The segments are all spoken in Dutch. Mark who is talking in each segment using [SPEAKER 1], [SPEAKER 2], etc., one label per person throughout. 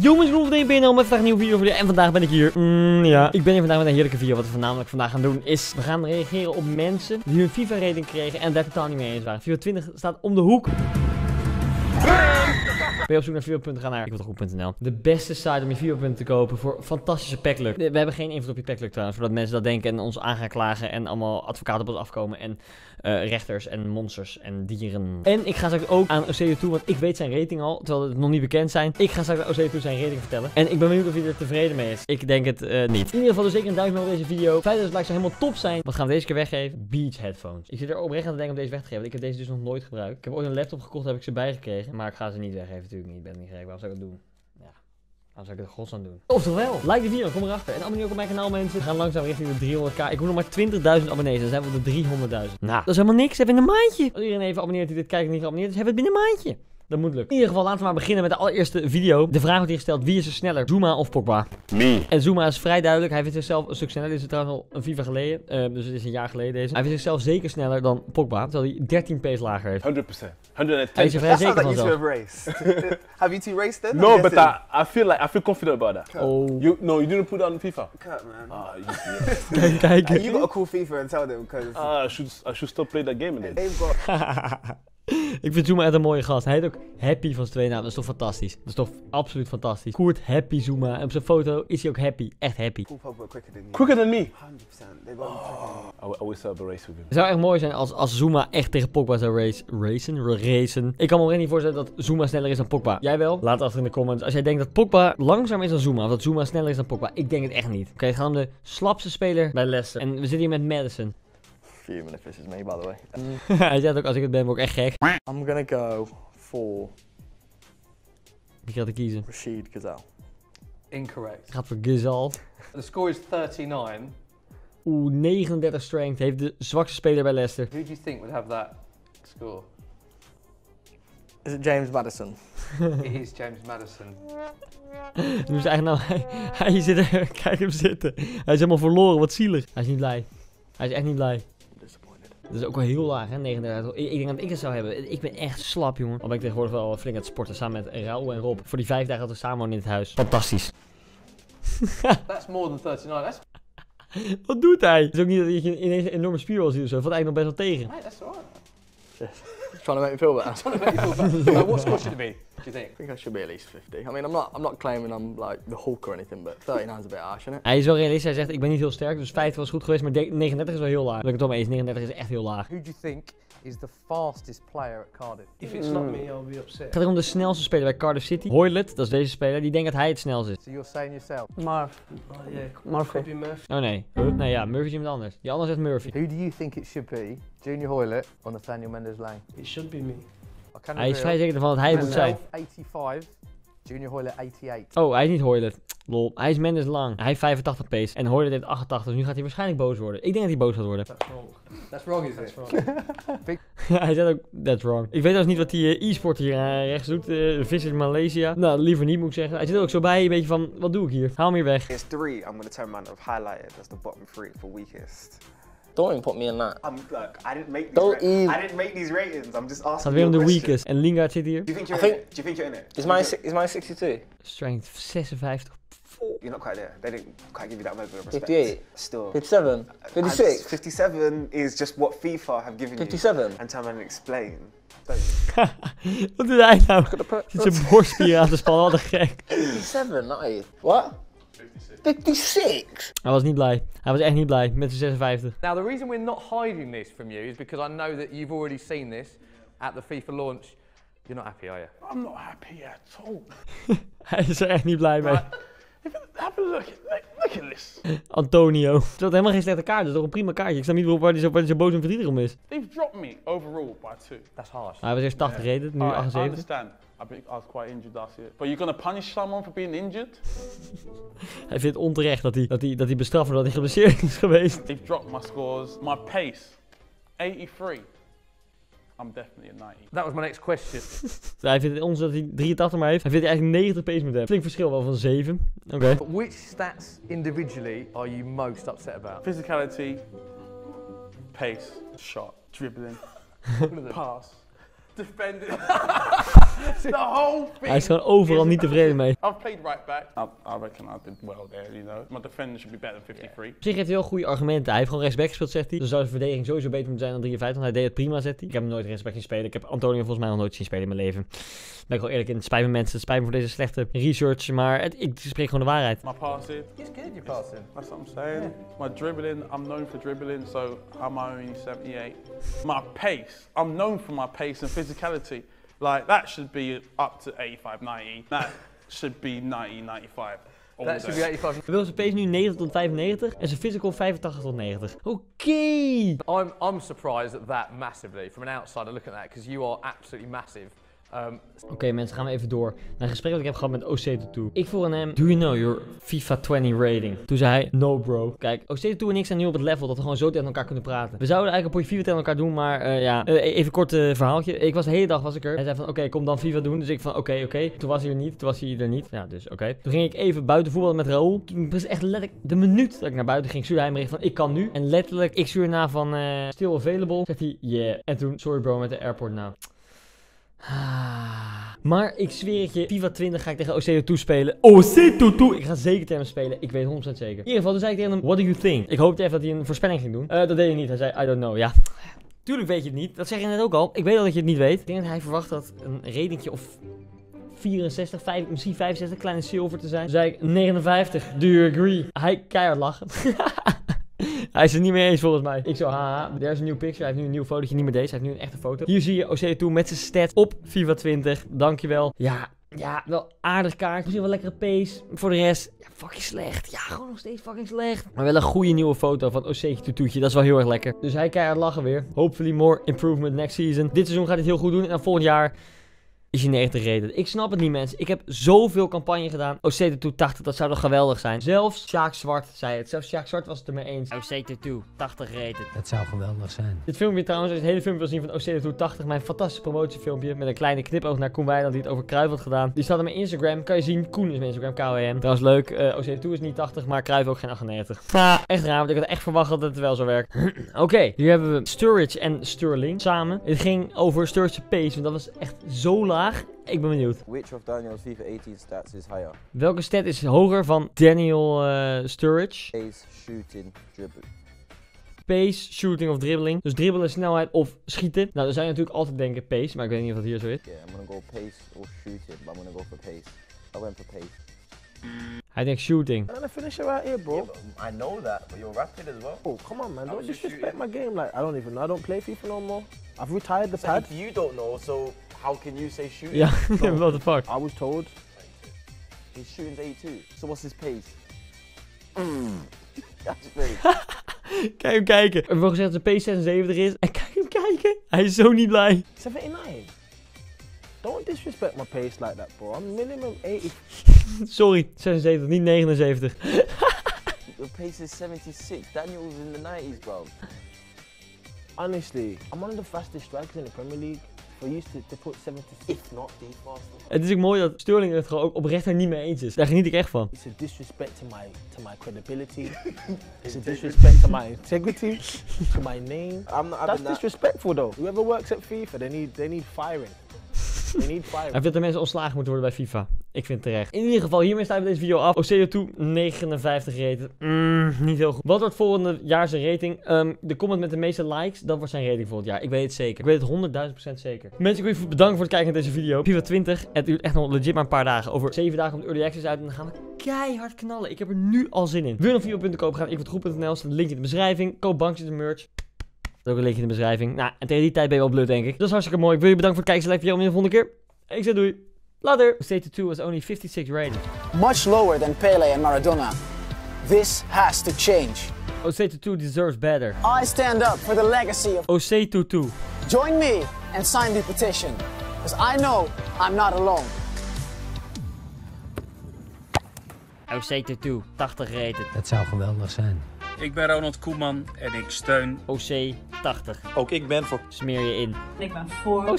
[SPEAKER 1] Jongens, Roel van binnen met vandaag een nieuwe video voor jullie. En vandaag ben ik hier. Mm, ja, ik ben hier vandaag met een heerlijke video. Wat we voornamelijk vandaag gaan doen is, we gaan reageren op mensen die hun FIFA rating kregen en daar totaal niet mee eens waren. FIFA 20 staat om de hoek. Ben je op zoek naar FIFA.nl? Ga naar. De beste site om je FIFA.punten te kopen voor fantastische packluck. We hebben geen invloed op je packluck trouwens, voordat mensen dat denken en ons aan gaan klagen en allemaal advocaten op ons afkomen en eh, rechters en monsters en dieren. En ik ga straks ook aan OCU toe, want ik weet zijn rating al, terwijl het nog niet bekend zijn. Ik ga straks aan OCU toe zijn rating vertellen. En ik ben benieuwd of hij er tevreden mee is. Ik denk het eh, niet. In ieder geval dus zeker een duimpje op deze video. 5000 likes zou helemaal top zijn. Wat gaan we deze keer weggeven? Beach headphones. Ik zit er oprecht aan te denken om deze weg te geven. Ik heb deze dus nog nooit gebruikt. Ik heb ooit een laptop gekocht, heb ik ze bijgekregen. Maar ik ga ze niet weggeven natuurlijk niet. Ik ben niet gek. Waarom zou ik dat doen? Ja. Waarom zou ik het godsnaam doen? Oftewel, like de video, kom erachter. En abonneer ook op mijn kanaal mensen. We gaan langzaam richting de 300k. Ik moet nog maar 20.000 abonnees. Dan zijn we op de 300.000. Nou, dat is helemaal niks. Hebben we een maandje. Als iedereen even abonneert die dit kijkt en niet geabonneerd is, hebben we het binnen een maandje. Dat moet lukken. In ieder geval, laten we maar beginnen met de allereerste video. De vraag wordt hier gesteld, wie is er sneller? Zuma of Pogba?
[SPEAKER 2] Me.
[SPEAKER 1] En Zuma is vrij duidelijk. Hij vindt zichzelf een stuk sneller. Dit is trouwens al een FIFA geleden. Ehm, dus het is een jaar geleden deze. Hij vindt zichzelf zeker sneller dan Pogba. Terwijl hij 13 pace lager heeft.
[SPEAKER 2] 100%. 110.
[SPEAKER 1] Hij is er vrij zeker van zelf.
[SPEAKER 3] have raced. have you two raced then?
[SPEAKER 2] No, but. I, I feel like I feel confident about that.
[SPEAKER 1] Oh.
[SPEAKER 2] You no, you didn't put that on FIFA.
[SPEAKER 3] Cut, man.
[SPEAKER 2] Ah, you,
[SPEAKER 1] Kijk, kijk.
[SPEAKER 3] You got to call FIFA and tell them because
[SPEAKER 2] ah, I should I should stop playing that game then.
[SPEAKER 3] they've got.
[SPEAKER 1] ik vind Zuma echt een mooie gast. Hij heet ook Happy van zijn twee namen. Dat is toch fantastisch? Dat is toch absoluut fantastisch. Koert Happy Zuma. En op zijn foto is hij ook happy. Echt happy.
[SPEAKER 3] Quicker than you.
[SPEAKER 2] Quicker than me.
[SPEAKER 3] 100%. They
[SPEAKER 2] I, will still have a race with him.
[SPEAKER 1] Het zou echt mooi zijn als, als Zuma echt tegen Pogba zou race, racen, racen. Ik kan me echt niet voorstellen dat Zuma sneller is dan Pogba. Jij wel? Laat het achter in de comments. Als jij denkt dat Pogba langzamer is dan Zuma, of dat Zuma sneller is dan Pogba. Ik denk het echt niet. Oké, het gaat om de slapste speler bij Leicester. En we zitten hier met Madison.
[SPEAKER 4] Is by the way.
[SPEAKER 1] Hij zegt ook, als ik het ben, word ik echt gek.
[SPEAKER 4] I'm gonna go for
[SPEAKER 1] Wie gaat er kiezen?
[SPEAKER 4] Rashid Gazelle.
[SPEAKER 5] Incorrect.
[SPEAKER 1] Gaat voor Gizal.
[SPEAKER 5] The score is 39.
[SPEAKER 1] Oeh, 39 strength. Heeft de zwakste speler bij Leicester.
[SPEAKER 5] Who do you think would have that score?
[SPEAKER 4] Is it James Madison?
[SPEAKER 5] it is James Madison.
[SPEAKER 1] Nu is eigenlijk nou, hij, hij zit er, kijk hem zitten. Hij is helemaal verloren, wat zielig. Hij is niet blij. Hij is echt niet blij. Dat is ook wel heel laag, hè? 39. Ik, ik denk dat ik het zou hebben. Ik ben echt slap, jongen. Al ben ik tegenwoordig wel flink aan het sporten samen met Raoul en Rob. Voor die vijf dagen dat we samen wonen in het huis. Fantastisch.
[SPEAKER 5] That's more than 39. That's,
[SPEAKER 1] Wat doet hij? Het is ook niet dat je ineens een enorme spierwal ziet of zo. Valt eigenlijk nog best wel tegen.
[SPEAKER 5] mate, that's alright.
[SPEAKER 4] Trying to make me feel better.
[SPEAKER 5] Trying to make you feel better. Uh, what score should it be? Do you think?
[SPEAKER 4] I think I should be at least 50. I mean, I'm not. I'm not claiming I'm like the Hulk or anything, but 39 is a bit harsh, isn't it?
[SPEAKER 1] Hij is wel realistisch. Hij zegt, ik ben niet heel sterk. Dus 50 was goed geweest. Maar de- 39 is wel heel laag. Dat ik het wel mee eens. 39 is echt heel laag.
[SPEAKER 5] Who do you think is the fastest player at Cardiff?
[SPEAKER 6] If it's not me, I'll be upset.
[SPEAKER 1] Het gaat om de snelste speler bij Cardiff City. Hoylet, dat is deze speler. Die denkt dat hij het snelst is.
[SPEAKER 5] So you're saying yourself.
[SPEAKER 4] Marv.
[SPEAKER 6] Oh yeah,
[SPEAKER 4] Murphy.
[SPEAKER 6] could be Murphy.
[SPEAKER 1] Oh nee. Huh? Nee ja, Murphy is iemand anders. Die ander zegt Murphy.
[SPEAKER 5] Who do you think it should be? Junior Hoylett or Nathaniel Mendes Lane?
[SPEAKER 6] It should be me.
[SPEAKER 1] Hij is vrij zeker ervan dat hij het moet zijn.
[SPEAKER 5] Mendes 85. Junior Hoylett 88.
[SPEAKER 1] Oh, hij is niet Hoylet. Lol. Hij is Mendes lang. Hij heeft 85 pace. En Hoylet heeft 88. Dus nu gaat hij waarschijnlijk boos worden. Ik denk dat hij boos gaat worden.
[SPEAKER 6] That's wrong.
[SPEAKER 5] That's wrong, is
[SPEAKER 6] That's
[SPEAKER 5] it?
[SPEAKER 6] wrong.
[SPEAKER 1] hij zegt ook, that's wrong. Ik weet trouwens niet wat die eh, e-sport hier eh, rechts doet. eh Visit Malaysia. Nou, liever niet moet ik zeggen. Hij zit er ook zo bij, een beetje van, wat doe ik hier? Haal hem hier weg.
[SPEAKER 3] It's three. I'm gonna turn mine of highlighted as the bottom three for weakest.
[SPEAKER 4] Don't even put me in that.
[SPEAKER 3] I'm look. I didn't make these.
[SPEAKER 4] Don't
[SPEAKER 3] ra-
[SPEAKER 4] even-
[SPEAKER 3] I didn't make these ratings. I'm just asking.
[SPEAKER 1] Staat weer
[SPEAKER 3] you
[SPEAKER 1] om
[SPEAKER 3] a
[SPEAKER 1] de
[SPEAKER 3] question.
[SPEAKER 1] weakest. En Lingard zit hier.
[SPEAKER 3] Do you think you're in
[SPEAKER 4] think-
[SPEAKER 3] it? Do you think you're in it?
[SPEAKER 4] Is
[SPEAKER 3] Do you
[SPEAKER 4] mine? Is mine 62?
[SPEAKER 1] Strength 56.
[SPEAKER 3] You're not quite there. They didn't quite give you that level of respect.
[SPEAKER 4] 58.
[SPEAKER 3] Still.
[SPEAKER 4] 57.
[SPEAKER 3] I-
[SPEAKER 4] 56.
[SPEAKER 3] 57 is just what FIFA have given you.
[SPEAKER 4] 57.
[SPEAKER 3] And tell me and explain.
[SPEAKER 1] wat doet hij nou? Zit zijn borstspier aan te spannen, wat een gek.
[SPEAKER 4] 57, not 8. What? 56.
[SPEAKER 1] Hij was niet blij. Hij was echt niet blij met zijn 56.
[SPEAKER 5] Now, the reason we're not hiding this from you is because I know that you've already seen this at the FIFA launch. You're not happy, are you?
[SPEAKER 2] I'm not happy at all.
[SPEAKER 1] Hij is er echt niet blij mee.
[SPEAKER 2] Have a look. Look, look at this.
[SPEAKER 1] Antonio. Het is helemaal geen slechte kaart. Het is toch een prima kaartje. Ik snap niet waar hij zo, waar hij zo boos en verdrietig om is.
[SPEAKER 2] They've dropped me overall by two.
[SPEAKER 5] That's harsh.
[SPEAKER 1] Hij was eerst 80 reden, nu
[SPEAKER 2] Alright, I
[SPEAKER 1] 78.
[SPEAKER 2] understand. I, think I was quite injured last year. But you're gonna punish someone for being injured?
[SPEAKER 1] Hij vindt onterecht dat hij, dat hij, dat hij bestraft wordt dat hij geblesseerd is geweest.
[SPEAKER 2] They've dropped my scores. My pace, 83. I'm definitely a 90.
[SPEAKER 5] That was my next question.
[SPEAKER 1] Hij vindt het ons dat hij 83 maar heeft. Hij vindt hij eigenlijk 90 pace moet hebben. Flink verschil wel van 7. Oké.
[SPEAKER 5] But which stats individually are you most upset about?
[SPEAKER 2] Physicality, pace, shot, dribbling, pass, defending. the whole thing.
[SPEAKER 1] Hij is gewoon overal niet tevreden mee.
[SPEAKER 2] I've played right back. I, I reckon I did well there, you know. My defender should be better than 53.
[SPEAKER 1] Op zich heeft hij wel goede argumenten. Hij heeft gewoon rechtsback gespeeld, zegt hij. Dus zou zijn verdediging sowieso beter moeten zijn dan 53. Want hij deed het prima, zegt hij. Ik heb hem nooit rechtsback zien spelen. Ik heb Antonio volgens mij nog nooit zien spelen in mijn leven. Ben ik wel eerlijk in. Het spijt me mensen. Het spijt me voor deze slechte research. Maar het, ik spreek gewoon de waarheid.
[SPEAKER 2] My passing,
[SPEAKER 5] It's good you're passing.
[SPEAKER 2] that's what I'm saying. My dribbling, I'm known for dribbling, so I'm only 78. My pace, I'm known for my pace and physicality. Like, that should be up to 85, 90. That should be 90, 95. all
[SPEAKER 5] That should be 85.
[SPEAKER 1] We willen zijn pace nu 90 tot 95 en zijn physical 85 tot 90. Oké.
[SPEAKER 5] I'm, I'm surprised at that massively from an outsider looking at that because you are absolutely massive. Um,
[SPEAKER 1] Oké mensen, gaan we even door naar een gesprek dat ik heb gehad met OC22. Ik vroeg aan hem, do you know your FIFA 20 rating? Toen zei hij, no bro. Kijk, OC22 en ik zijn nu op het level dat we gewoon zo tegen elkaar kunnen praten. We zouden eigenlijk een potje FIFA tegen elkaar doen, maar eh, ja, Eh, even een kort eh, verhaaltje. Ik was de hele dag was ik er. Hij zei van, oké, kom dan FIFA doen. Dus ik van, oké, oké. Toen was hij er niet, toen was hij er niet. Ja, dus oké. Toen ging ik even buiten voetballen met Raoul. Toen was echt letterlijk de minuut dat ik naar buiten ging, stuurde hij me van, ik kan nu. En letterlijk, ik stuur na van, eh still available. Zegt hij, yeah. En toen, sorry bro, met de airport nou. Ah. Maar ik zweer het je, FIFA 20 ga ik tegen OC2 spelen. OC2! Ik ga zeker tegen hem spelen. Ik weet 100% zeker. In ieder geval, toen zei ik tegen hem, what do you think? Ik hoopte even dat hij een voorspelling ging doen. Eh, dat deed hij niet. Hij zei, I don't know. Ja, tuurlijk weet je het niet. Dat zeg je net ook al. Ik weet al dat je het niet weet. Ik denk dat hij verwacht dat een ratingje of 64, 5, misschien 65 kleine zilver te zijn. Toen zei ik 59. Do you agree? Hij keihard lachen. Hij is het niet mee eens volgens mij. Ik zo, haha, there's a new picture. Hij heeft nu een nieuw fotootje, niet meer deze. Hij heeft nu een echte foto. Hier zie je OC2 met zijn stats op FIFA 20. Dankjewel. Ja, ja, wel aardig kaart. Misschien wel lekkere pace. Voor de rest, ja, fucking slecht. Ja, gewoon nog steeds fucking slecht. Maar wel een goede nieuwe foto van OC toetje. Dat is wel heel erg lekker. Dus hij keihard lachen weer. Hopefully more improvement next season. Dit seizoen gaat het heel goed doen. En dan volgend jaar is hij 90 rated. Ik snap het niet, mensen. Ik heb zoveel campagne gedaan. OC2 80, dat zou toch geweldig zijn. Zelfs Sjaak Zwart zei het. Zelfs Sjaak Zwart was het er mee eens. OC2 80 rated.
[SPEAKER 6] Het zou geweldig zijn.
[SPEAKER 1] Dit filmpje trouwens, als je het hele filmpje wil zien van OC2 80, mijn fantastische promotiefilmpje met een kleine knipoog naar Koen Wijnand die het over Kruif had gedaan. Die staat op mijn Instagram, kan je zien. Koen is mijn Instagram, KWM. Trouwens leuk, eh, OC2 is niet 80, maar Kruif ook geen 98. Ha, echt raar, want ik had echt verwacht dat het wel zo werkt. Oké, hier hebben we Sturridge en Sterling samen. Het ging over Sturridge's pace, want dat was echt zo laag. Ik ben benieuwd.
[SPEAKER 3] Which of Daniel's FIFA 18 stats is higher?
[SPEAKER 1] Welke stat is hoger van Daniel eh, Sturridge?
[SPEAKER 3] Pace, shooting, dribble.
[SPEAKER 1] Pace, shooting of dribbling. Dus dribbelen, snelheid of schieten. Nou, dan zou je natuurlijk altijd denken pace, maar ik weet niet of dat hier zo is.
[SPEAKER 3] Yeah, I'm gonna go pace or shooting, but I'm gonna go for pace. I went for pace.
[SPEAKER 1] Hij denkt shooting.
[SPEAKER 6] I'm a finisher right here, bro.
[SPEAKER 7] I know that, but you're rapid as well.
[SPEAKER 6] Oh, come on, man. Don't disrespect my game. Like, I don't even know. I don't play FIFA no more. I've retired the
[SPEAKER 7] So
[SPEAKER 6] pad.
[SPEAKER 7] if you don't know, so how can you say shooting?
[SPEAKER 1] Ja, what the fuck.
[SPEAKER 6] I was told.
[SPEAKER 3] His shooting's 82. So what's his pace? That's pace.
[SPEAKER 1] Kijk hem kijken. Er wordt gezegd dat zijn P76 is. En kijk hem kijken. Hij is zo niet blij.
[SPEAKER 6] 79. Don't disrespect my pace like that, bro. I'm minimum 80.
[SPEAKER 1] Sorry, 76, niet 79.
[SPEAKER 3] Your pace is 76. Daniel's in the 90s, bro.
[SPEAKER 6] Honestly, I'm one of the fastest strikers in the Premier League. For used to, to put 76.
[SPEAKER 3] If not the faster.
[SPEAKER 1] Het is ook mooi dat Sterling het gewoon ook oprecht er niet mee eens is. Daar geniet ik echt van.
[SPEAKER 6] It's a disrespect to my to my credibility. it's a disrespect to my integrity, to my name.
[SPEAKER 3] I'm not
[SPEAKER 6] That's disrespectful though. Whoever works at FIFA, they need they need firing.
[SPEAKER 1] Hij vindt dat mensen ontslagen moeten worden bij FIFA. Ik vind het terecht. In ieder geval, hiermee sluiten we deze video af. OCO2 59 rated. Mm, niet heel goed. Wat wordt volgende jaar zijn rating? Ehm, de comment met de meeste likes, dat wordt zijn rating volgend jaar. Ik weet het zeker. Ik weet het 100.000% zeker. Mensen, ik wil je bedanken voor het kijken naar deze video. FIFA 20. Het duurt echt nog legit maar een paar dagen. Over 7 dagen komt Early Access uit en dan gaan we keihard knallen. Ik heb er nu al zin in. Wil je nog video.nl kopen? Ga naar ikwartgoed.nl. staat een linkje in de beschrijving. Koop bankjes de merch. Dat is ook een linkje in de beschrijving. Nou, en tegen die tijd ben je wel blut, denk ik. Dat is hartstikke mooi. Ik wil je bedanken voor het kijken. Select video om de volgende keer. Ik zeg doei. Later. State 2 was only 56 rated.
[SPEAKER 8] much lower than Pele and Maradona. This has to change.
[SPEAKER 1] 2 deserves better.
[SPEAKER 8] I stand up for the legacy of.
[SPEAKER 1] 2
[SPEAKER 8] Join me and sign the petition, because I know I'm not alone.
[SPEAKER 1] 2 80 rated.
[SPEAKER 6] Het zou geweldig zijn.
[SPEAKER 9] Ik ben Ronald Koeman en ik steun.
[SPEAKER 1] OC 80.
[SPEAKER 7] Ook ik ben voor.
[SPEAKER 1] Smeer je in.
[SPEAKER 10] Ik ben voor.
[SPEAKER 1] OC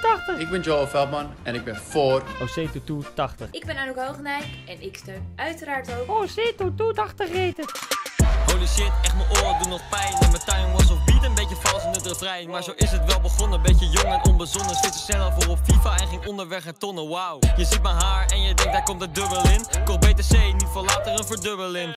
[SPEAKER 1] 80.
[SPEAKER 9] Ik ben Joel Veldman en ik ben voor.
[SPEAKER 1] OC 80.
[SPEAKER 10] Ik ben Anouk Hogenijk en ik steun uiteraard ook
[SPEAKER 1] OC 80 rated. Holy shit, echt mijn oren doen nog pijn En mijn tuin was of beat, een beetje vals in het refrein Maar zo is het wel begonnen, beetje jong en onbezonnen Switch snel voor op FIFA en ging onderweg naar tonnen, wauw Je ziet mijn haar en je denkt daar komt er dubbel in Kocht BTC, niet voor later een verdubbeling